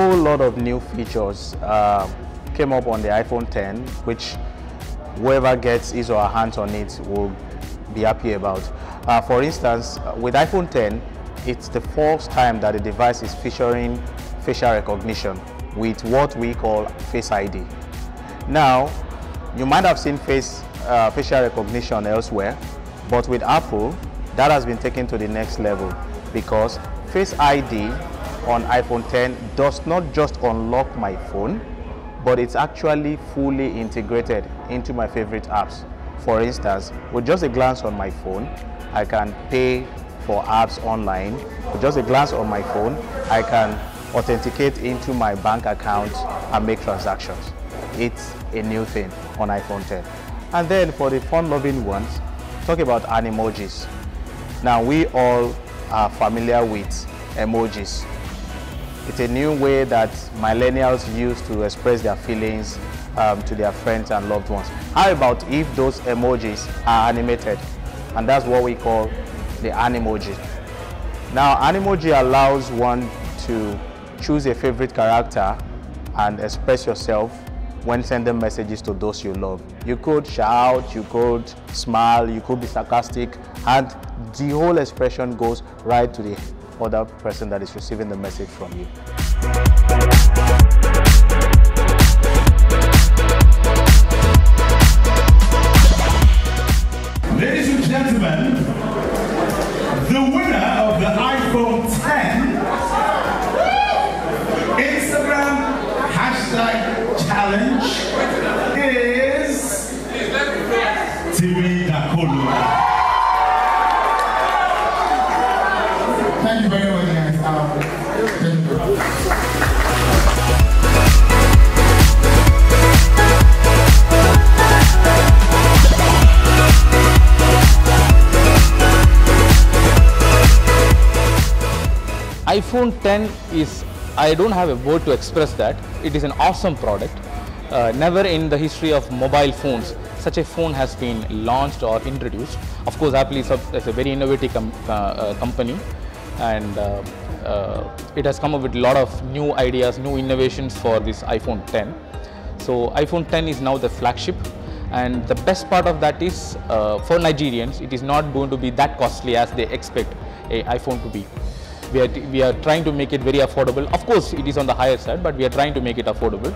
whole lot of new features uh, came up on the iPhone 10, which whoever gets his or her hands on it will be happy about. Uh, for instance, with iPhone 10, it's the first time that the device is featuring facial recognition with what we call Face ID. Now, you might have seen face, uh, facial recognition elsewhere, but with Apple, that has been taken to the next level because Face ID on iPhone 10 does not just unlock my phone, but it's actually fully integrated into my favorite apps. For instance, with just a glance on my phone, I can pay for apps online. With just a glance on my phone, I can authenticate into my bank account and make transactions. It's a new thing on iPhone 10. And then for the fun-loving ones, talk about an emojis. Now we all are familiar with emojis. It's a new way that millennials use to express their feelings um, to their friends and loved ones. How about if those emojis are animated? And that's what we call the Animoji. Now, Animoji allows one to choose a favorite character and express yourself when sending messages to those you love. You could shout, you could smile, you could be sarcastic, and the whole expression goes right to the other person that is receiving the message from you. Ladies and gentlemen, the winner of the iPhone 10 Instagram hashtag challenge Thank you very much, guys. Um, thank you. iPhone 10 is, I don't have a word to express that. It is an awesome product. Uh, never in the history of mobile phones such a phone has been launched or introduced. Of course, Apple is a, is a very innovative com uh, uh, company and uh, uh, it has come up with a lot of new ideas, new innovations for this iPhone 10. So iPhone 10 is now the flagship and the best part of that is uh, for Nigerians, it is not going to be that costly as they expect a iPhone to be we are, we are trying to make it very affordable. Of course, it is on the higher side, but we are trying to make it affordable.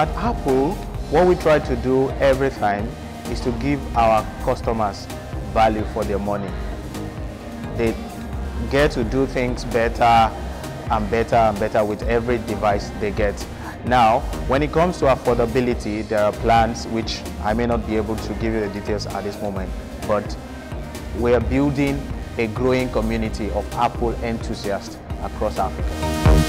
At Apple, what we try to do every time is to give our customers value for their money. They get to do things better and better and better with every device they get. Now, when it comes to affordability, there are plans which I may not be able to give you the details at this moment, but we are building a growing community of Apple enthusiasts across Africa.